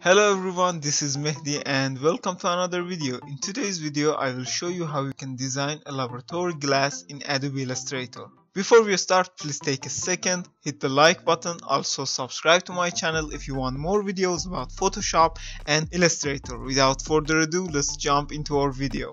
Hello everyone, this is Mehdi and welcome to another video. In today's video, I will show you how you can design a laboratory glass in Adobe Illustrator. Before we start, please take a second, hit the like button, also subscribe to my channel if you want more videos about Photoshop and Illustrator. Without further ado, let's jump into our video.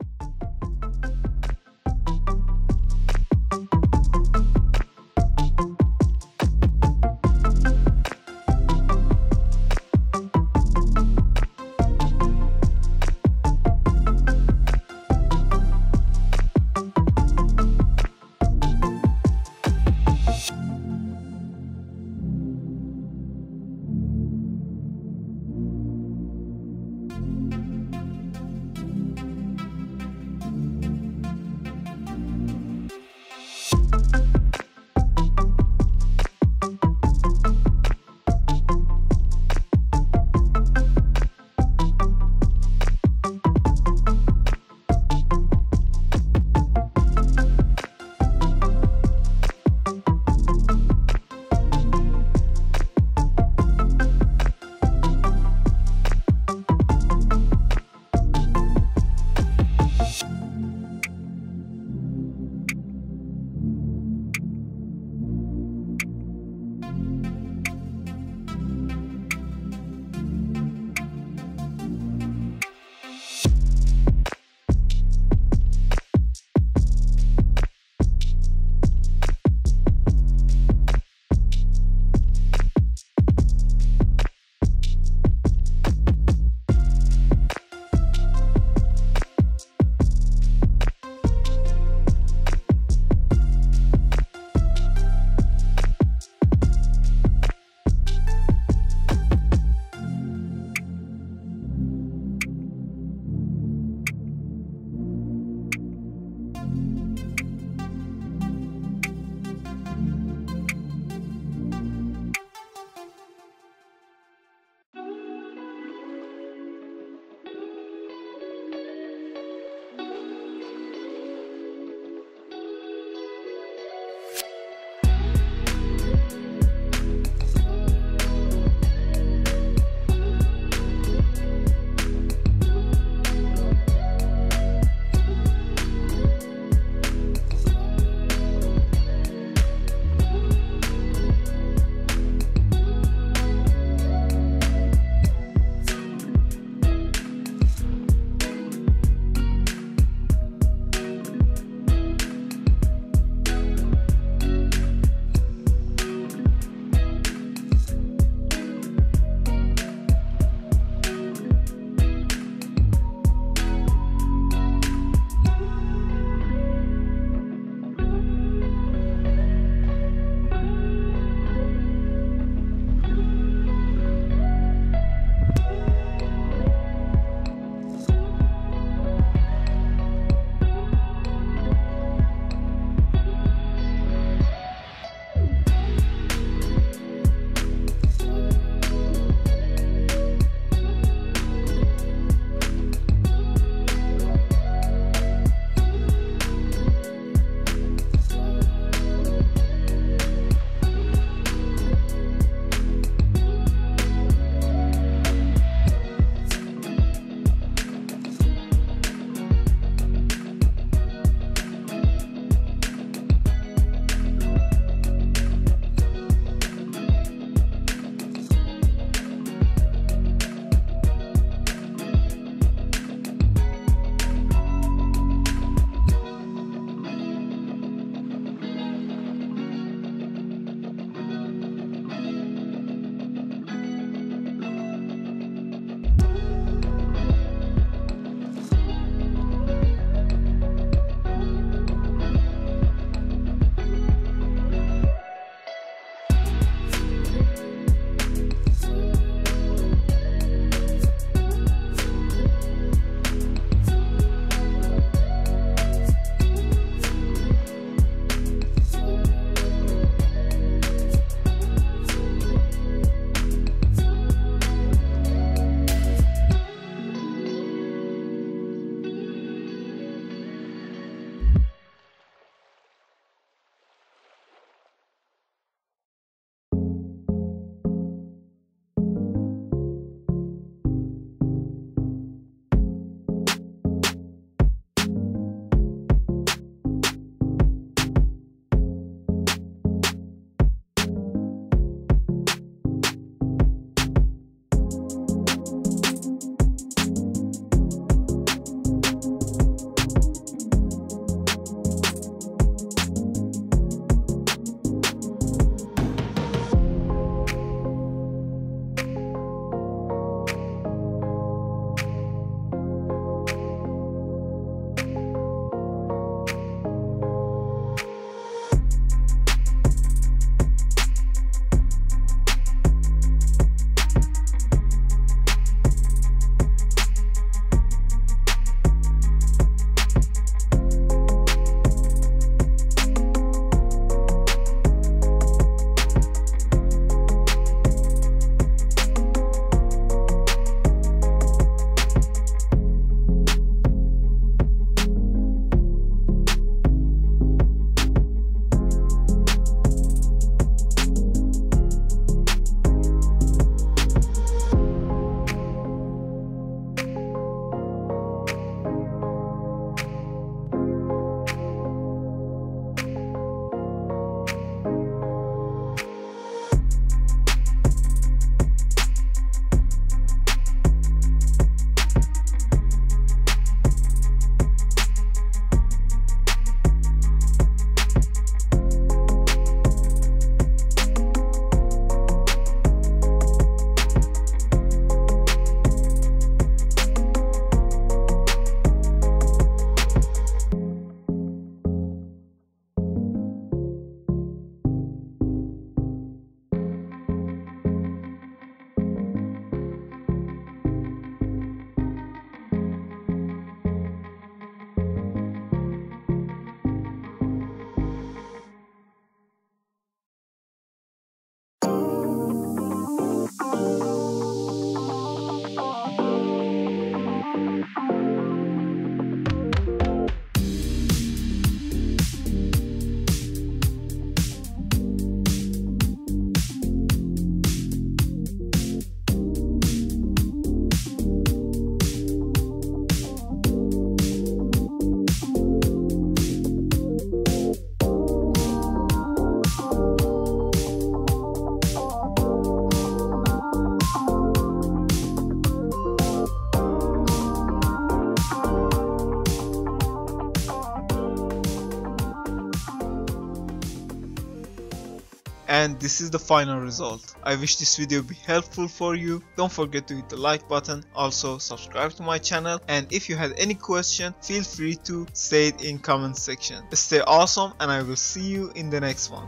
and this is the final result. I wish this video be helpful for you. Don't forget to hit the like button. Also subscribe to my channel and if you had any question feel free to say it in comment section. Stay awesome and I will see you in the next one.